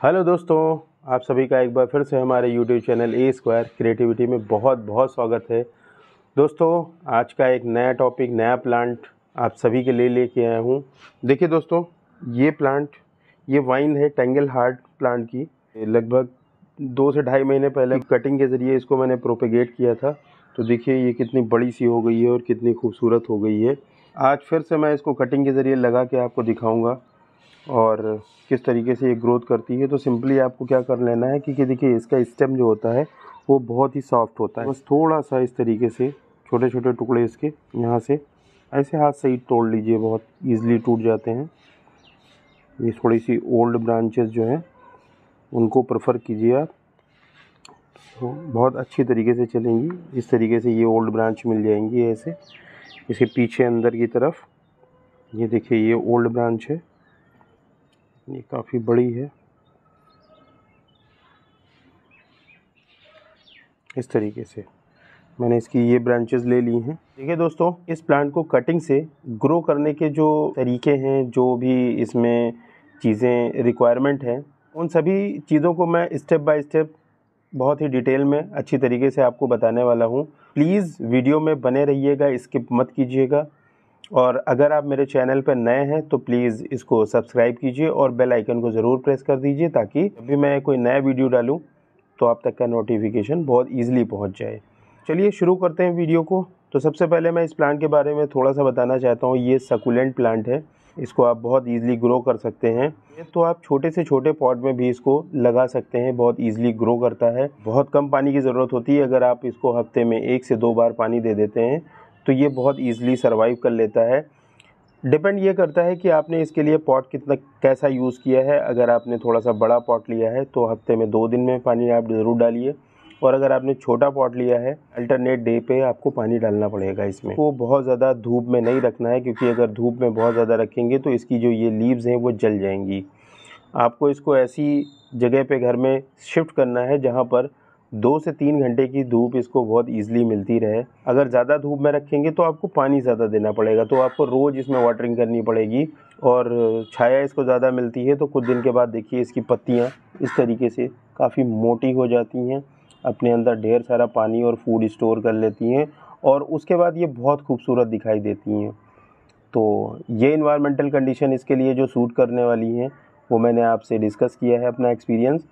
Hello दोस्तों, आप सभी का एक बार फिर से हमारे YouTube channel A square creativity में बहुत बहुत स्वागत है। दोस्तों, आज का एक नया टॉपिक नया प्लांट आप सभी के लिए लेके आया हूँ। देखिए दोस्तों, ये प्लांट ये वाइन है टेंगल हार्ट प्लांट की। लगभग दो से ढाई महीने पहले कटिंग के ज़रिए इसको मैंने प्रोपेगेट किया था। तो देखिए, ये कितनी बड़ी सी हो गई है और कितनी खूबसूरत हो गई है। आज फिर से मैं इसको कटिंग के ज़रिए लगा के आपको दिखाऊँगा। और किस तरीके से ये ग्रोथ करती है तो सिंपली आपको क्या कर लेना है कि देखिए इसका स्टेम जो होता है, वो बहुत ही सॉफ्ट होता है। बस थोड़ा सा इस तरीके से छोटे छोटे टुकड़े इसके, यहाँ से, ऐसे हाथ से ही तोड़ लीजिए, बहुत ईज़िली टूट जाते हैं। ये थोड़ी सी ओल्ड ब्रांचेस जो हैं, उनको प्रेफर कीजिए आप। तो बहुत अच्छी तरीके से चलेंगी, इस तरीके से ये ओल्ड ब्रांच मिल जाएँगी ऐसे इसे पीछे अंदर की तरफ़। ये देखिए, ये ओल्ड ब्रांच है। ये काफ़ी बड़ी है। इस तरीके से मैंने इसकी ये ब्रांचेस ले ली हैं। देखिए दोस्तों, इस प्लांट को कटिंग से ग्रो करने के जो तरीके हैं, जो भी इसमें चीज़ें रिक्वायरमेंट हैं, उन सभी चीज़ों को मैं स्टेप बाय स्टेप बहुत ही डिटेल में अच्छी तरीके से आपको बताने वाला हूँ। प्लीज़ वीडियो में बने रहिएगा स्किप मत कीजिएगा। और अगर आप मेरे चैनल पर नए हैं तो प्लीज़ इसको सब्सक्राइब कीजिए और बेल आइकन को ज़रूर प्रेस कर दीजिए ताकि जब भी मैं कोई नया वीडियो डालूँ तो आप तक का नोटिफिकेशन बहुत ईजिली पहुँच जाए। चलिए शुरू करते हैं वीडियो को। तो सबसे पहले मैं इस प्लांट के बारे में थोड़ा सा बताना चाहता हूँ। ये सकुलेंट प्लांट है। इसको आप बहुत ईजिली ग्रो कर सकते हैं। तो आप छोटे से छोटे पॉट में भी इसको लगा सकते हैं। बहुत ईजिली ग्रो करता है। बहुत कम पानी की ज़रूरत होती है। अगर आप इसको हफ़्ते में एक से दो बार पानी दे देते हैं तो ये बहुत ईजिली सर्वाइव कर लेता है। डिपेंड ये करता है कि आपने इसके लिए पॉट कितना, कैसा यूज़ किया है। अगर आपने थोड़ा सा बड़ा पॉट लिया है तो हफ़्ते में दो दिन में पानी आप ज़रूर डालिए। और अगर आपने छोटा पॉट लिया है अल्टरनेट डे पे आपको पानी डालना पड़ेगा इसमें। वो बहुत ज़्यादा धूप में नहीं रखना है, क्योंकि अगर धूप में बहुत ज़्यादा रखेंगे तो इसकी जो ये लीव्स हैं, वो जल जाएँगी। आपको इसको ऐसी जगह पे घर में शिफ्ट करना है, जहाँ पर दो से तीन घंटे की धूप इसको बहुत ईजिली मिलती रहे। अगर ज़्यादा धूप में रखेंगे तो आपको पानी ज़्यादा देना पड़ेगा तो आपको रोज़ इसमें वाटरिंग करनी पड़ेगी। और छाया इसको ज़्यादा मिलती है तो कुछ दिन के बाद देखिए इसकी पत्तियाँ इस तरीके से काफ़ी मोटी हो जाती हैं। अपने अंदर ढेर सारा पानी और फ़ूड स्टोर कर लेती हैं और उसके बाद ये बहुत खूबसूरत दिखाई देती हैं। तो ये इन्वायरमेंटल कंडीशन इसके लिए जो सूट करने वाली हैं, वो मैंने आपसे डिस्कस किया है अपना एक्सपीरियंस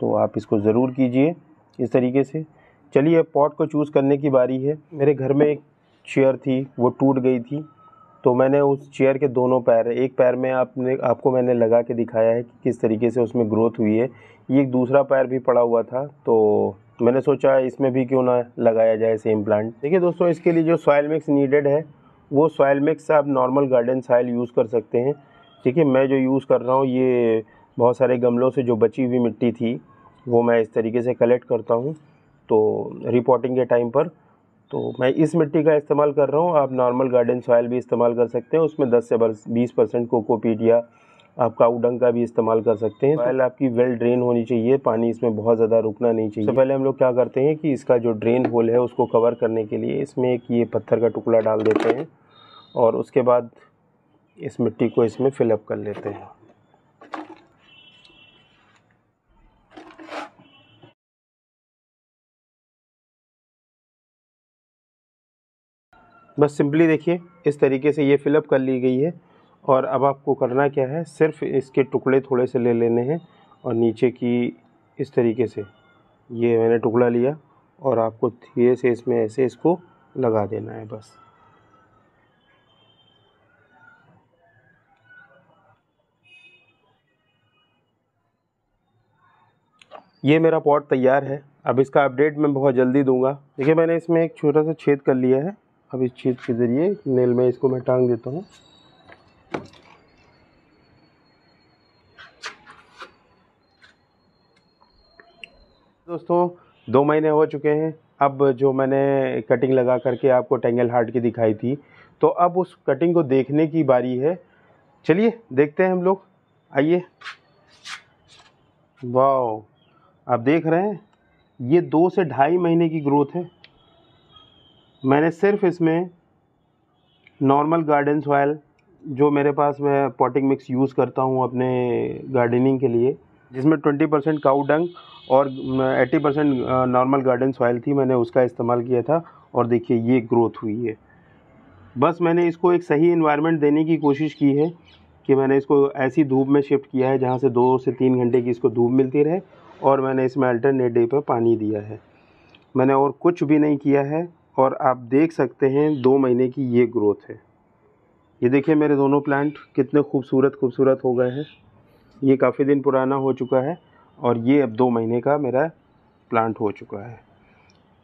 तो आप इसको ज़रूर कीजिए। इस तरीके से। चलिए, अब पॉट को चूज़ करने की बारी है। मेरे घर में एक चेयर थी, वो टूट गई थी। तो मैंने उस चेयर के दोनों पैर, एक पैर में आपने, आपको मैंने लगा के दिखाया है कि किस तरीके से उसमें ग्रोथ हुई है। ये एक दूसरा पैर भी पड़ा हुआ था तो मैंने सोचा इसमें भी क्यों ना लगाया जाए सेम प्लांट देखिए दोस्तों, इसके लिए जो सॉयल मिक्स नीडेड है, वो सॉयल मिक्स आप नॉर्मल गार्डन सॉयल यूज़ कर सकते हैं। ठीक है मैं जो यूज़ कर रहा हूँ, ये बहुत सारे गमलों से जो बची हुई मिट्टी थी वो मैं इस तरीके से कलेक्ट करता हूँ तो रिपोर्टिंग के टाइम पर। तो मैं इस मिट्टी का इस्तेमाल कर रहा हूँ आप नॉर्मल गार्डन सॉयल भी इस्तेमाल कर सकते हैं उसमें 10 से बीस परसेंट कोकोपीट या आप काऊ डंग का भी इस्तेमाल कर सकते हैं। पहले आपकी वेल ड्रेन होनी चाहिए पानी इसमें बहुत ज़्यादा रुकना नहीं चाहिए। सबसे पहले हम लोग क्या करते हैं कि इसका जो ड्रेन होल है उसको कवर करने के लिए इसमें एक ये पत्थर का टुकड़ा डाल देते हैं और उसके बाद इस मिट्टी को इसमें फिलअप कर लेते हैं। बस सिंपली देखिए, इस तरीके से ये फिलअप कर ली गई है और अब आपको करना क्या है, सिर्फ़ इसके टुकड़े थोड़े से ले लेने हैं और नीचे की इस तरीके से। ये मैंने टुकड़ा लिया और आपको धीरे से इसमें ऐसे इसको लगा देना है बस। ये मेरा पॉट तैयार है। अब इसका अपडेट मैं बहुत जल्दी दूँगा। देखिए, मैंने इसमें एक छोटा सा छेद कर लिया है। अब इस छेद के ज़रिए नेल में इसको मैं टांग देता हूँ। दोस्तों, दो महीने हो चुके हैं। अब जो मैंने कटिंग लगा करके आपको टेंगल हार्ट की दिखाई थी तो अब उस कटिंग को देखने की बारी है। चलिए, देखते हैं हम लोग। आइए। वाह आप देख रहे हैं? ये दो से ढाई महीने की ग्रोथ है। मैंने सिर्फ़ इसमें नॉर्मल गार्डन सॉयल जो मेरे पास मैं पॉटिंग मिक्स यूज़ करता हूँ अपने गार्डनिंग के लिए, जिसमें ट्वेंटी परसेंट काउ डंग और eighty percent normal garden soil थी, मैंने उसका इस्तेमाल किया था और देखिए ये ग्रोथ हुई है। बस मैंने इसको एक सही इन्वायरमेंट देने की कोशिश की है कि मैंने इसको ऐसी धूप में शिफ्ट किया है, जहाँ से दो से तीन घंटे की इसको धूप मिलती रहे और मैंने इसमें अल्टरनेट डे पर पानी दिया है। मैंने और कुछ भी नहीं किया है। और आप देख सकते हैं दो महीने की ये ग्रोथ है। ये देखिए मेरे दोनों प्लांट कितने खूबसूरत खूबसूरत हो गए हैं। ये काफ़ी दिन पुराना हो चुका है और ये अब दो महीने का मेरा प्लांट हो चुका है।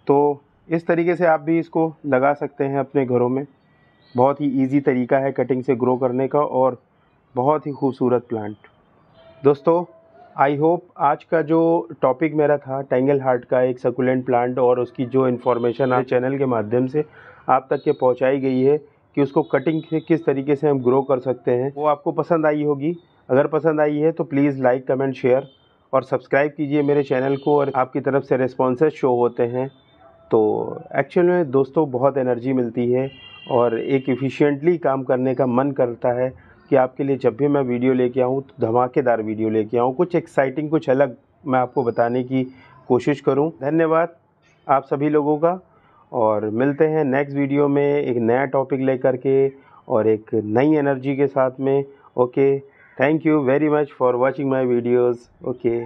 तो इस तरीके से आप भी इसको लगा सकते हैं अपने घरों में। बहुत ही इजी तरीका है कटिंग से ग्रो करने का और बहुत ही खूबसूरत प्लांट दोस्तों आई होप आज का जो टॉपिक मेरा था टेंगल हार्ट का एक सकुलेंट प्लांट और उसकी जो इन्फॉर्मेशन आज चैनल के माध्यम से आप तक के पहुंचाई गई है कि उसको कटिंग से किस तरीके से हम ग्रो कर सकते हैं, वो आपको पसंद आई होगी। अगर पसंद आई है तो प्लीज़ लाइक कमेंट शेयर और सब्सक्राइब कीजिए मेरे चैनल को और आपकी तरफ़ से रिस्पॉन्सेज शो होते हैं। तो एक्चुअल में दोस्तों बहुत एनर्जी मिलती है और एक इफ़िशियंटली काम करने का मन करता है। कि आपके लिए जब भी मैं वीडियो लेके आऊँ तो धमाकेदार वीडियो लेके आऊँ। कुछ एक्साइटिंग कुछ अलग मैं आपको बताने की कोशिश करूँ। धन्यवाद आप सभी लोगों का। और मिलते हैं नेक्स्ट वीडियो में एक नया टॉपिक लेकर के और एक नई एनर्जी के साथ में। Okay thank you very much for watching my videos okay